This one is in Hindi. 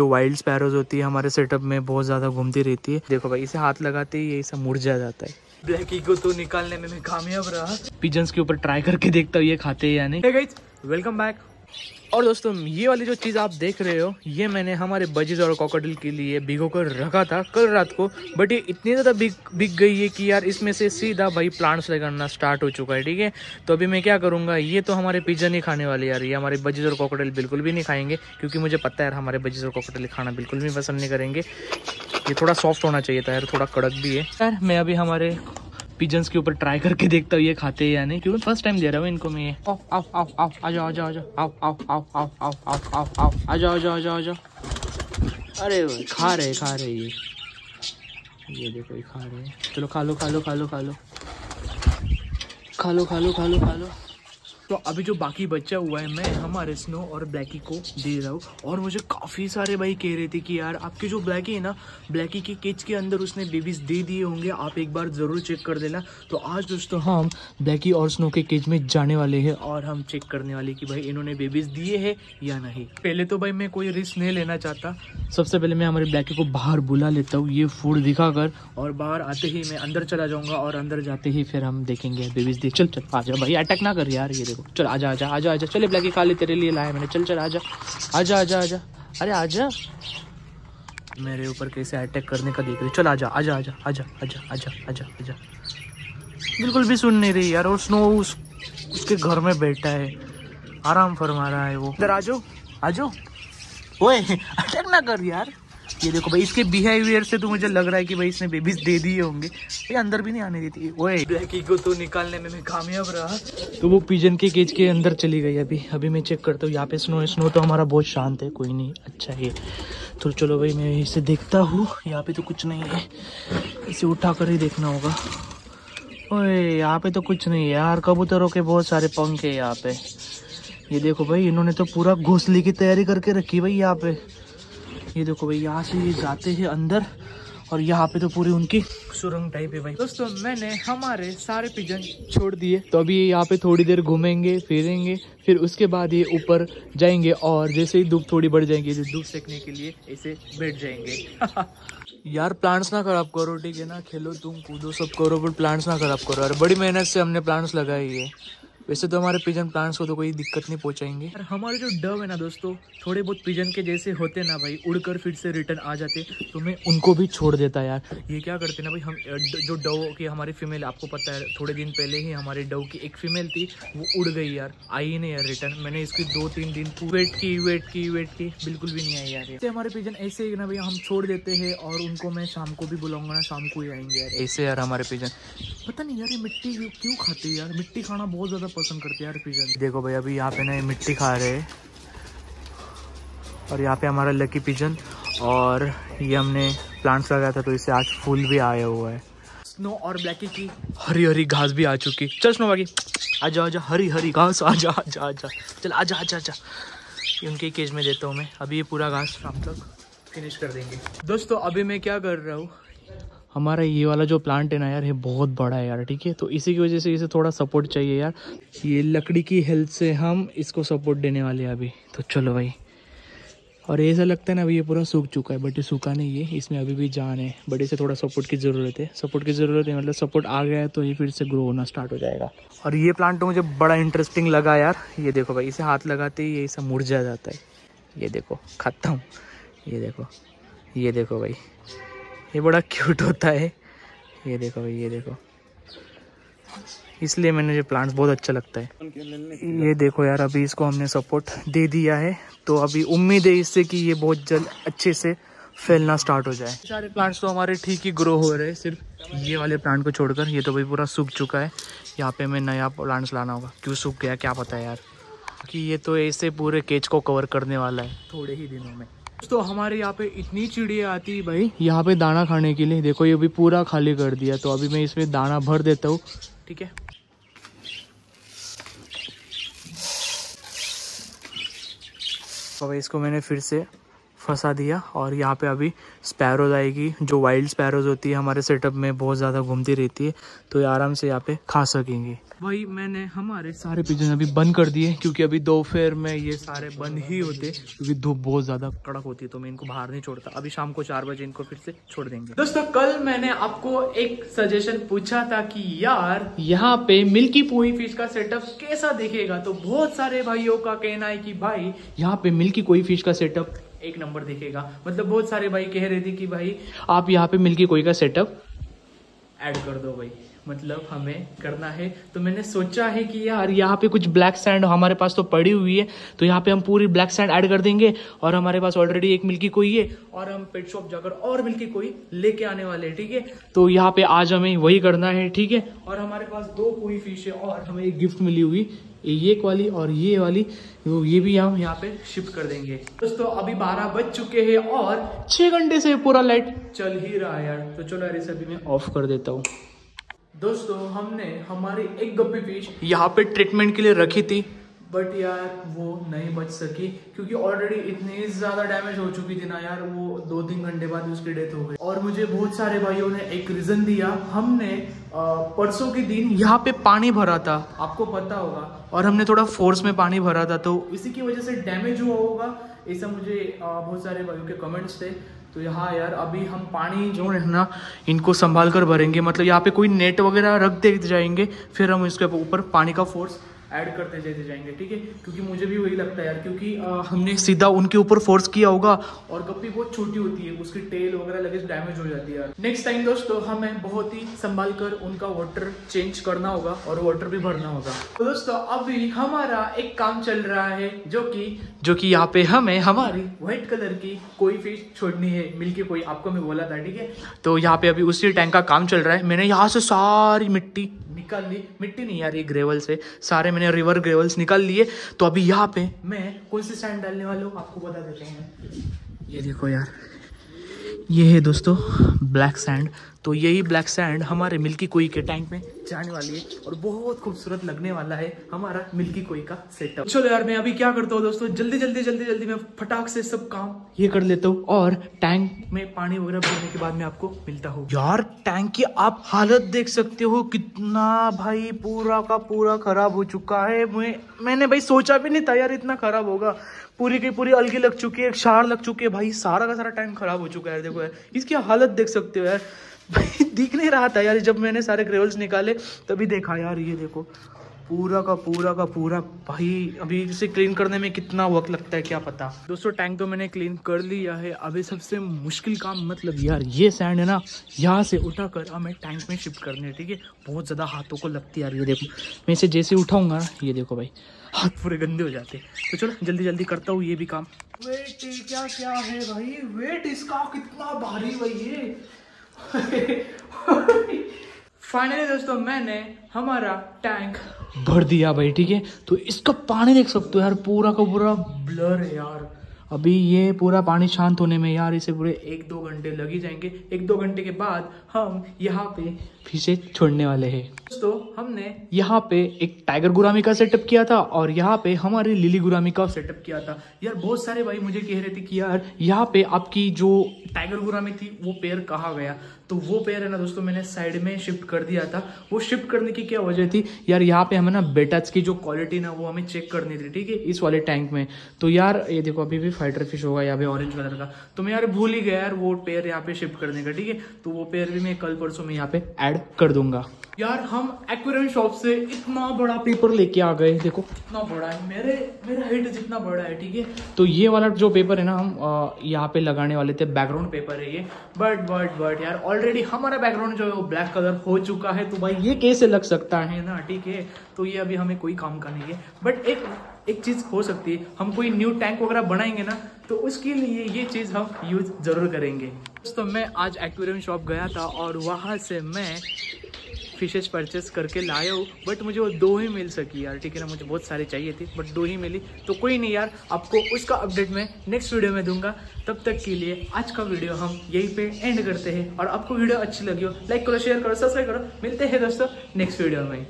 जो वाइल्ड स्पैरोज होती है, हमारे सेटअप में बहुत ज़्यादा घूमती रहती है। देखो भाई, इसे हाथ लगाते ही ये सब मुरझा जाता है। ब्लैकी को तो निकालने में मैं कामयाब रहा। पिजन्स के ऊपर ट्राई करके देखता हूँ ये खाते हैं या नहीं। वेलकम बैक और दोस्तों, ये वाली जो चीज़ आप देख रहे हो, ये मैंने हमारे बजीज और कॉकडिल के लिए भिगो कर रखा था कल रात को, बट ये इतनी ज़्यादा बिक बिक गई है कि यार इसमें से सीधा भाई प्लांट्स लगाना स्टार्ट हो चुका है, ठीक है? तो अभी मैं क्या करूँगा, ये तो हमारे पिज्जा नहीं खाने वाले यार, ये हमारे बजीज और कॉकडिल बिल्कुल भी नहीं खाएँगे, क्योंकि मुझे पता है यार हमारे बजीज और कॉकडिल खाना बिल्कुल भी पसंद नहीं करेंगे। ये थोड़ा सॉफ्ट होना चाहिए था यार, थोड़ा कड़क भी है। यार, मैं अभी हमारे पिजन्स के ऊपर ट्राई करके देखता हूँ ये खाते हैं या नहीं क्योंकि फ़र्स्ट टाइम दे रहा हूँ इनको मैं आओ अरे खा रहे खा रहे ये ये देखो ये खा रहे हैं चलो खा लो खा लो खा लो खा लो खा लो खा लो खा लो खा लो तो अभी जो बाकी बच्चा हुआ है, मैं हमारे स्नो और ब्लैकी को दे रहा हूँ। और मुझे काफ़ी सारे भाई कह रहे थे कि यार, आपके जो ब्लैकी है ना ब्लैकी के केज के अंदर उसने बेबीज दे दिए होंगे, आप एक बार ज़रूर चेक कर देना। तो आज दोस्तों हम ब्लैकी और स्नो के केज में जाने वाले हैं और हम चेक करने वाले कि भाई इन्होंने बेबीज दिए है या नहीं। पहले तो भाई मैं कोई रिस्क नहीं लेना चाहता। सबसे पहले मैं हमारे ब्लैकी को बाहर बुला लेता हूँ ये फ़ूड दिखाकर और बाहर आते ही मैं अंदर चला जाऊँगा और अंदर जाते ही फिर हम देखेंगे बेबीज देख चल चल आ जा भाई अटैक ना कर यार ये देखो चल आजा आजा आजा आजा चले ब्लैकी खा ले तेरे लिए लाया मैंने चल चल आजा आजा आजा आजा अरे आजा मेरे ऊपर कैसे अटैक करने का देख रही चल आजा आजा आजा आजा आजा आजा आजा आजा बिल्कुल भी सुन नहीं रही यार और स्नो उस, उसके घर में बैठा है आराम फरमा रहा है वो इधर आजो आजो ओए अटैक ना कर यार। ये देखो भाई, इसके बिहेवियर से तो मुझे लग रहा है कि भाई इसने बेबीज दे दिए होंगे। भाई, अंदर भी नहीं आने देती। ओए। ब्लैकी को तो निकालने में मैं कामयाब रहा। तो वो पिजन के केज के अंदर चली गई अभी। अभी मैं चेक करता हूँ, यहाँ पे स्नो स्नो तो हमारा बहुत शांत है, कोई नहीं अच्छा है तो चलो भाई, मैं इसे देखता हूँ। यहाँ पे तो कुछ नहीं है। इसे उठा कर ही देखना होगा। ओए, यहाँ पे तो कुछ नहीं है यार। कबूतरों के बहुत सारे पंख है यहाँ पे। ये देखो भाई, इन्होंने तो पूरा घोसले की तैयारी करके रखी भाई यहाँ पे। ये देखो भाई, यहाँ से ये जाते हैं अंदर, और यहाँ पे तो पूरी उनकी सुरंग टाइप है भाई। दोस्तों, मैंने हमारे सारे पिजन छोड़ दिए। तो अभी यहाँ पे थोड़ी देर घूमेंगे, फिरेंगे, फिर उसके बाद ये ऊपर जाएँगे, और जैसे ही धूप थोड़ी बढ़ जाएँगे तो धूप सेकने के लिए ऐसे बैठ जाएँगे। यार प्लांट्स ना खराब करो, ठीक है ना? खेलो तुम, कूदो, सब करो बट प्लांट्स ना खराब करो। और बड़ी मेहनत से हमने प्लांट्स लगाए है वैसे तो हमारे पिजन प्लांट्स को तो कोई दिक्कत नहीं पहुंचाएँगे। और हमारे जो डव है ना दोस्तों थोड़े बहुत पिजन के जैसे होते ना भाई उड़कर फिर से रिटर्न आ जाते तो मैं उनको भी छोड़ देता यार। ये क्या करते ना भाई हम जो डव की हमारी फीमेल आपको पता है थोड़े दिन पहले ही हमारे डव की एक फीमेल थी वो उड़ गई यार आई ही नहीं यार रिटर्न मैंने इसकी दो तीन दिन वेट की वेट की वेट की बिल्कुल भी नहीं आई यार ऐसे हमारे पिजन ऐसे ही ना भाई हम छोड़ देते हैं और उनको मैं शाम को भी बुलाऊँगा ना शाम को ही आएँगे यार। ऐसे यार हमारे पिजन पता नहीं यार ये मिट्टी क्यों खाते हैं यार? मिट्टी खाना बहुत ज़्यादा पसंद करते हैं यार पिजन देखो भाई अभी यहाँ पे ना मिट्टी खा रहे हैं। और यहाँ पे हमारा लकी पिजन और ये हमने प्लांट्स लगाया था तो इससे आज फूल भी आया हुआ है। स्नो और ब्लैकी की। हरी हरी घास भी आ चुकी। चल स्नो बाकी आजा आजा हरी हरी घास आजा आजा आजा चल आजा आजा आजा ये उनके केज में देता हूँ मैं। अभी ये पूरा घास शाम तक फिनिश कर देंगे। दोस्तों अभी मैं क्या कर रहा हूँ? हमारा ये वाला जो प्लांट है ना यार, ये बहुत बड़ा है यार, ठीक है? तो इसी की वजह से इसे थोड़ा सपोर्ट चाहिए यार। ये लकड़ी की हेल्प से हम इसको सपोर्ट देने वाले हैं अभी। तो चलो भाई। और ऐसा लगता है ना, अभी ये पूरा सूख चुका है बट ये सूखा नहीं है। इसमें अभी भी जान है बट इसे थोड़ा सपोर्ट की ज़रूरत है। सपोर्ट की ज़रूरत है मतलब सपोर्ट आ गया है तो ये फिर से ग्रो होना स्टार्ट हो जाएगा। और ये प्लांट तो मुझे बड़ा इंटरेस्टिंग लगा यार। ये देखो भाई, इसे हाथ लगाते ही ये सब मुरझा जाता है। ये देखो खाता हूँ ये देखो ये देखो भाई। ये बड़ा क्यूट होता है। ये देखो भाई, ये देखो। इसलिए मैंने ये प्लांट्स बहुत अच्छा लगता है। ये देखो यार, अभी इसको हमने सपोर्ट दे दिया है। तो अभी उम्मीद है इससे कि ये बहुत जल्द अच्छे से फैलना स्टार्ट हो जाए। सारे प्लांट्स तो हमारे ठीक ही ग्रो हो रहे हैं, सिर्फ़ ये वाले प्लांट को छोड़कर। ये तो भाई पूरा सूख चुका है। यहाँ पे मैं नया प्लांट्स लाना होगा। क्यों सूख गया, क्या पता है यार। कि ये तो ऐसे पूरे केच को कवर करने वाला है, थोड़े ही दिनों में। तो हमारे यहाँ पे इतनी चिड़िया आती है भाई। यहाँ पे दाना खाने के लिए। देखो, ये अभी पूरा खाली कर दिया तो अभी मैं इसमें दाना भर देता हूँ, ठीक है? तो भाई, इसको मैंने फिर से फंसा दिया और यहाँ पे अभी स्पैरोज आएगी। जो वाइल्ड स्पैरोज होती है, हमारे सेटअप में बहुत ज़्यादा घूमती रहती है तो ये आराम से यहाँ पे खा सकेंगे। वही मैंने हमारे सारे पिजन अभी बंद कर दिए, क्योंकि अभी दोपहर में ये सारे बंद ही होते, क्योंकि धूप बहुत ज़्यादा कड़क होती है तो मैं इनको बाहर नहीं छोड़ता। अभी शाम को चार बजे इनको फिर से छोड़ देंगे। दोस्तों, कल मैंने आपको एक सजेशन पूछा था कि यार, यहाँ पे मिल्की पोही फ़िश का सेटअप कैसा दिखेगा? तो बहुत सारे भाइयों का कहना है कि भाई, यहाँ पे मिल्की कोई फ़िश का सेटअप एक नंबर दिखेगा। मतलब बहुत सारे भाई कह रहे थे कि भाई, आप यहाँ पे मिल्की कोई का सेटअप ऐड कर दो भाई। मतलब हमें करना है। तो मैंने सोचा है कि यार, यहाँ पे कुछ ब्लैक सैंड हमारे पास तो पड़ी हुई है। तो यहाँ पे हम पूरी ब्लैक सैंड ऐड कर देंगे और हमारे पास ऑलरेडी एक मिल्की कोई है और हम पेट शॉप जाकर और मिल्की कोई लेके आने वाले हैं, ठीक है? तो यहाँ पे आज हमें वही करना है, ठीक है? और हमारे पास दो कोई फ़िश है और हमें एक गिफ्ट मिली हुई। ये वाली और ये वाली, वो ये भी हम यहाँ पे शिफ्ट कर देंगे। दोस्तों, अभी 12 बज चुके हैं और 6 घंटे से पूरा लाइट चल ही रहा है यार। तो चलो यार इसे अभी मैं ऑफ़ कर देता हूँ। दोस्तों, हमने हमारी एक गप्पी फ़िश यहाँ पे ट्रीटमेंट के लिए रखी थी। बट यार, वो नहीं बच सकी, क्योंकि ऑलरेडी इतनी ज़्यादा डैमेज हो चुकी थी ना यार, वो दो तीन घंटे बाद उसकी डेथ हो गई। और मुझे बहुत सारे भाइयों ने एक रीज़न दिया, हमने परसों के दिन यहाँ पे पानी भरा था। आपको पता होगा, और हमने थोड़ा फोर्स में पानी भरा था तो इसी की वजह से डैमेज हुआ होगा, ऐसा मुझे बहुत सारे भाइयों के कमेंट्स थे। तो यहाँ यार, अभी हम पानी जो है ना, इनको संभाल कर भरेंगे। मतलब यहाँ पे कोई नेट वगैरह रख दे, जाएँगे, फिर हम इसके ऊपर पानी का फोर्स ऐड करते जाते जाएँगे ठीक है? क्योंकि मुझे भी वही लगता है यार क्योंकि आ, हमने सीधा उनके ऊपर फोर्स किया होगा और गप्पी बहुत छोटी होती है उसकी टेल वगैरह लगे डैमेज हो जाती है यार। नेक्स्ट टाइम दोस्तों हमें बहुत ही संभाल कर उनका वाटर चेंज करना होगा और वाटर भी भरना होगा। तो दोस्तों अभी हमारा एक काम चल रहा है जो की जो की यहाँ पे हमें हमारी व्हाइट कलर की कोई फ़िश छोड़नी है मिलके कोई आपको मैं बोला था ठीक है? तो यहाँ पे अभी उसी टैंक का काम चल रहा है। मैंने यहाँ से सारी मिट्टी निकाल ली, मिट्टी नहीं आ रही ग्रेवल से। सारे मैंने रिवर ग्रेवल्स निकाल लिए। तो अभी यहाँ पे मैं कौन से सैंड डालने वाले हूँ, आपको बता देते हैं। ये देखो यार। ये है दोस्तों ब्लैक सैंड तो यही ब्लैक सैंड हमारे मिल्की कोई के टैंक में जाने वाली है और बहुत खूबसूरत लगने वाला है हमारा मिल्की कोई का सेटअप चलो यार, मैं अभी क्या करता हूँ दोस्तों? जल्दी जल्दी जल्दी जल्दी मैं फटाक से सब काम ये कर लेता हूँ और टैंक में पानी वगैरह भरने के बाद में आपको मिलता हूँ। यार टैंक की आप हालत देख सकते हो, कितना भाई पूरा का पूरा खराब हो चुका है। मैं, मैंने भाई सोचा भी नहीं था यार इतना खराब होगा। पूरी की पूरी अलगी लग चुकी है, एक शार लग चुकी है। भाई, सारा का सारा टैंक खराब हो चुका है, देखो यार। इसकी हालत देख सकते हो यार। भाई, दिख नहीं रहा था यार। जब मैंने सारे ग्रेवल्स निकाले, तभी देखा यार, ये देखो। पूरा का पूरा का पूरा। भाई, अभी इसे क्लीन करने में कितना वक्त लगता है, क्या पता? दोस्तों टैंक तो मैंने क्लीन कर लिया है। अभी सबसे मुश्किल काम मतलब यार, ये सैंड है ना, यहाँ से उठा कर हमें टैंक में शिफ्ट करने, ठीक है? बहुत ज़्यादा हाथों को लगती है यार, ये देखो। मैं इसे जैसे उठाऊँगा ना, ये देखो भाई, हाथ पूरे गंदे हो जाते तो चलो जल्दी जल्दी करता हूँ ये भी काम। वेट क्या क्या है भाई? वेट इसका कितना भारी भाई ये। फाइनली दोस्तों मैंने हमारा टैंक भर दिया भाई, ठीक है? तो इसका पानी देख सकते हो यार, पूरा का पूरा ब्लर है यार। अभी ये पूरा पानी शांत होने में यार, इसे पूरे एक दो घंटे लग ही जाएँगे। एक दो घंटे के बाद हम यहाँ पे फिशे छोड़ने वाले हैं। दोस्तों, हमने यहाँ पे एक टाइगर गुरामी का सेटअप किया था और यहाँ पे हमारे लिली गुरामी का सेटअप किया था। यार, बहुत सारे भाई मुझे कह रहे थे कि यार, यहाँ पे आपकी जो टाइगर गुरामी थी, वो पेयर कहा गया? तो वो पेयर है ना दोस्तों, मैंने साइड में शिफ्ट कर दिया था। वो शिफ्ट करने की क्या वजह थी? यार, यहाँ पे हमें ना बेटच की जो क्वालिटी ना, वो हमें चेक करनी थी, ठीक है? इस वाले टैंक में। तो यार, ये देखो, अभी भी फाइटर फ़िश होगा यहाँ पे ऑरेंज कलर का। तो मैं यार भूल ही गया यार, वो पेयर यहाँ पे शिफ्ट करने का, ठीक है? तो वो पेयर भी मैं कल परसों में यहाँ पे ऐड कर दूँगा। यार, हम एक्वेरियम शॉप से इतना बड़ा पेपर लेके आ गए, देखो, इतना बड़ा है। मेरे, मेरा हाइट जितना बड़ा है, ठीक है? तो ये वाला जो पेपर है ना, हम यहाँ पे लगाने वाले थे बैकग्राउंड पेपर है ये। बट बट बट यार ऑलरेडी हमारा बैकग्राउंड जो है वो ब्लैक कलर हो चुका है तो भाई ये कैसे लग सकता है ना, ठीक है? तो ये अभी हमें कोई काम का नहीं है। बट एक एक चीज़ हो सकती है, हम कोई न्यू टैंक वगैरह बनाएँगे ना तो उसके लिए ये चीज़ हम यूज़ ज़रूर करेंगे। दोस्तों, मैं आज एक्वेरियम शॉप गया था और वहाँ से मैं फिशेज परचेस करके लाया हूँ बट मुझे वो दो ही मिल सकी यार, ठीक है ना? मुझे बहुत सारी चाहिए थी बट दो ही मिली। तो कोई नहीं यार, आपको उसका अपडेट मैं नेक्स्ट वीडियो में दूँगा। तब तक के लिए आज का वीडियो हम यहीं पे एंड करते हैं। और आपको वीडियो अच्छी लगी हो लाइक करो शेयर करो सब्सक्राइब करो। मिलते हैं दोस्तों नेक्स्ट वीडियो में।